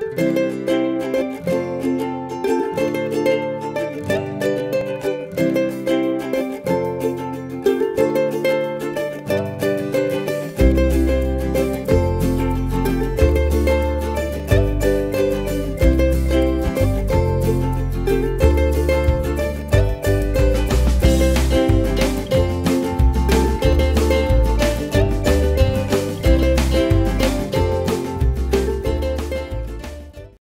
Música